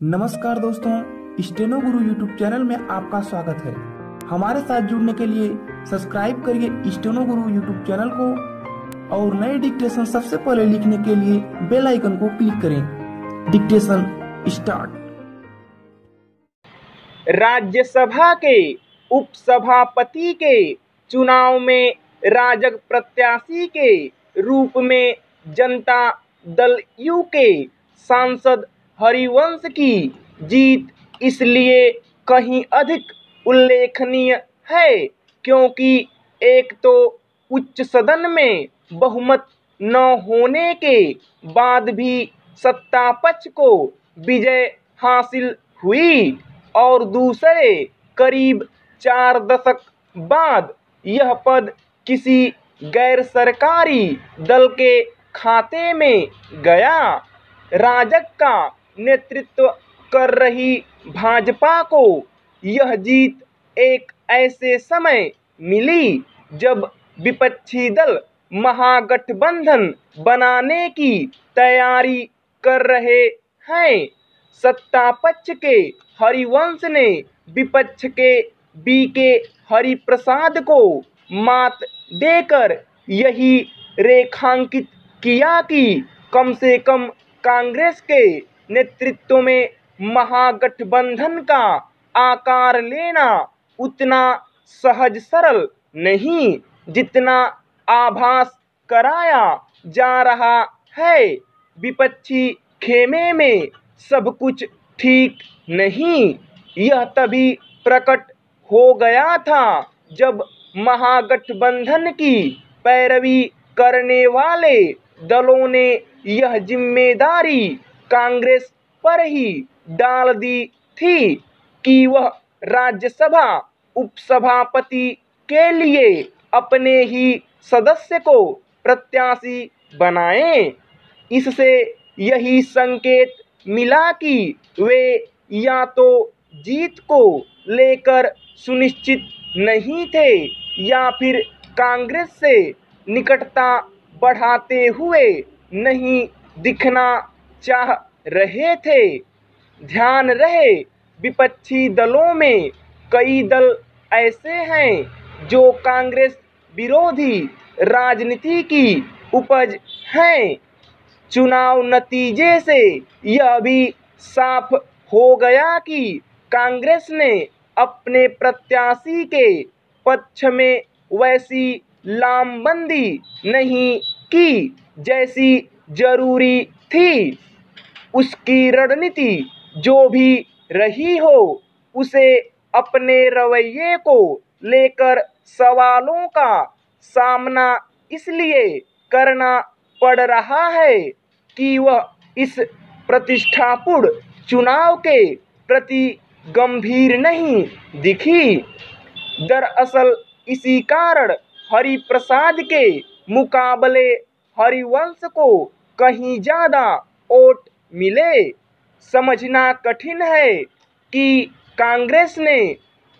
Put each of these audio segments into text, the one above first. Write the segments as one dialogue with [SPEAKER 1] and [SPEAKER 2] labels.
[SPEAKER 1] नमस्कार दोस्तों, स्टेनो गुरु YouTube channel में आपका स्वागत है। हमारे साथ जुड़ने के लिए सब्सक्राइब करिए स्टेनो गुरु यूट्यूब चैनल को और नए डिक्टेशन सबसे पहले लिखने के लिए बेल आइकन को क्लिक करें। डिक्टेशन स्टार्ट
[SPEAKER 2] राज्यसभा के, उपसभापति के, चुनाव में राजग प्रत्याशी के रूप में जनता दल यू के सांसद हरिवंश की जीत इसलिए कहीं अधिक उल्लेखनीय है, क्योंकि एक तो उच्च सदन में बहुमत न होने के बाद भी सत्ता पक्ष को विजय हासिल हुई और दूसरे करीब चार दशक बाद यह पद किसी गैर सरकारी दल के खाते में गया। राजग का नेतृत्व कर रही भाजपा को यह जीत एक ऐसे समय मिली जब विपक्षी दल महागठबंधन बनाने की तैयारी कर रहे हैं। सत्ता पक्ष के हरिवंश ने विपक्ष के बी के हरिप्रसाद को मात देकर यही रेखांकित किया कि कम से कम कांग्रेस के नेतृत्व में महागठबंधन का आकार लेना उतना सहज सरल नहीं, जितना आभास कराया जा रहा है। विपक्षी खेमे में सब कुछ ठीक नहीं, यह तभी प्रकट हो गया था जब महागठबंधन की पैरवी करने वाले दलों ने यह ज़िम्मेदारी कांग्रेस पर ही डाल दी थी कि वह राज्यसभा, उपसभापति के लिए अपने ही सदस्य को प्रत्याशी बनाएँ। इससे यही संकेत मिला कि वे या तो जीत को लेकर सुनिश्चित नहीं थे या फिर कांग्रेस से निकटता बढ़ाते हुए नहीं दिखना चाह रहे थे, ध्यान रहे, विपक्षी दलों में कई दल ऐसे हैं जो कांग्रेस विरोधी राजनीति की उपज हैं। चुनाव नतीजे से यह भी साफ़ हो गया कि कांग्रेस ने अपने प्रत्याशी के पक्ष में वैसी लामबंदी नहीं की जैसी ज़रूरी थी। उसकी रणनीति जो भी रही हो, उसे अपने रवैये को लेकर सवालों का सामना इसलिए करना पड़ रहा है कि वह इस प्रतिष्ठापूर्ण चुनाव के प्रति गंभीर नहीं दिखी। दरअसल इसी कारण हरिप्रसाद के मुकाबले हरिवंश को कहीं ज़्यादा वोट मिले। समझना कठिन है कि कांग्रेस ने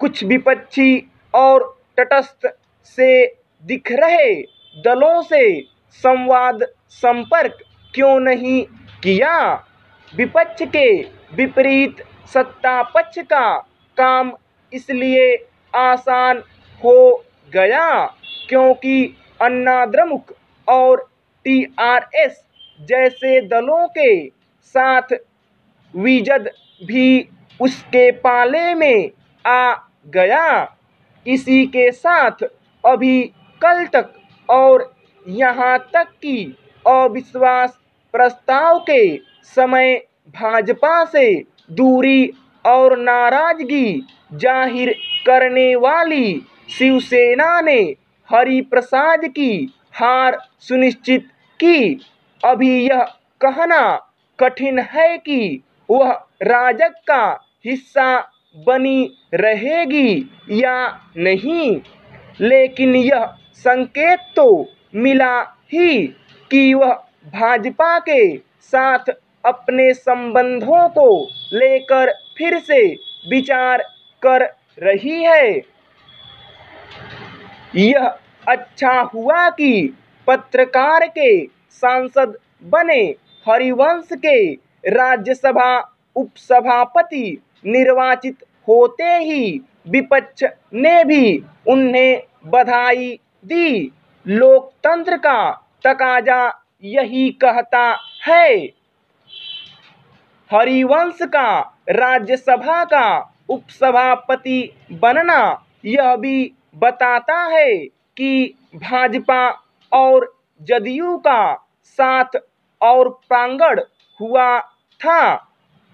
[SPEAKER 2] कुछ विपक्षी और तटस्थ से दिख रहे दलों से संवाद संपर्क क्यों नहीं किया? विपक्ष के विपरीत सत्ता पक्ष का काम इसलिए आसान हो गया क्योंकि अन्नाद्रमुक और टीआरएस जैसे दलों के साथ विजद भी उसके पाले में आ गया। इसी के साथ अभी कल तक और यहाँ तक कि अविश्वास प्रस्ताव के समय भाजपा से दूरी और नाराज़गी ज़ाहिर करने वाली शिवसेना ने हरिप्रसाद की हार सुनिश्चित की। अभी यह कहना कठिन है कि वह राजग का हिस्सा बनी रहेगी या नहीं। लेकिन यह संकेत तो मिला ही कि वह भाजपा के साथ अपने संबंधों को लेकर फिर से विचार कर रही है। यह अच्छा हुआ कि पत्रकार के सांसद बने हरिवंश के राज्यसभा उपसभापति निर्वाचित होते ही विपक्ष ने भी उन्हें बधाई दी। लोकतंत्र का तकाजा यही कहता है। हरिवंश का राज्यसभा का उपसभापति बनना यह भी बताता है कि भाजपा और जदयू का साथ और प्रांगण हुआ था।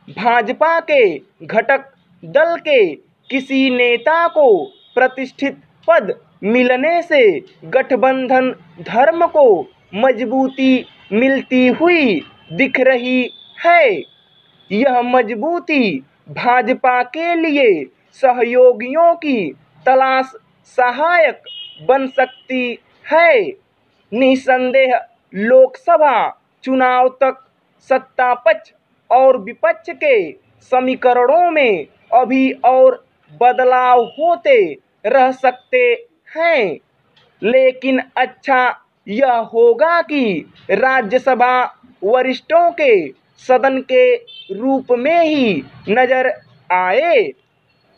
[SPEAKER 2] भाजपा के घटक दल के किसी नेता को प्रतिष्ठित पद मिलने से गठबंधन धर्म को मजबूती मिलती हुई दिख रही है। यह मजबूती भाजपा के लिए सहयोगियों की तलाश सहायक बन सकती है। निसंदेह लोकसभा चुनाव तक सत्ता पक्ष और विपक्ष के समीकरणों में अभी और बदलाव होते रह सकते हैं। लेकिन अच्छा यह होगा कि राज्यसभा वरिष्ठों के सदन के रूप में ही नज़र आए।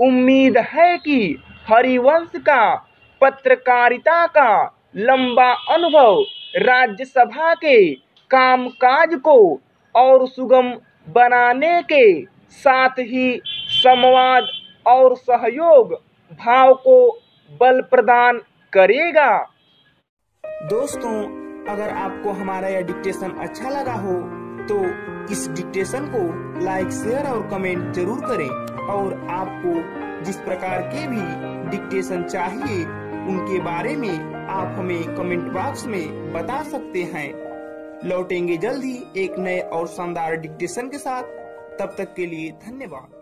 [SPEAKER 2] उम्मीद है कि हरिवंश का पत्रकारिता का लंबा अनुभव राज्यसभा के कामकाज को और सुगम बनाने के साथ ही संवाद और सहयोग भाव को बल प्रदान करेगा।
[SPEAKER 1] दोस्तों, अगर आपको हमारा यह डिक्टेशन अच्छा लगा हो तो इस डिक्टेशन को लाइक शेयर और कमेंट ज़रूर करें और आपको जिस प्रकार के भी डिक्टेशन चाहिए, उनके बारे में आप हमें कमेंट बॉक्स में बता सकते हैं। लौटेंगे जल्द ही एक नए और शानदार डिक्टेशन के साथ। तब तक के लिए धन्यवाद।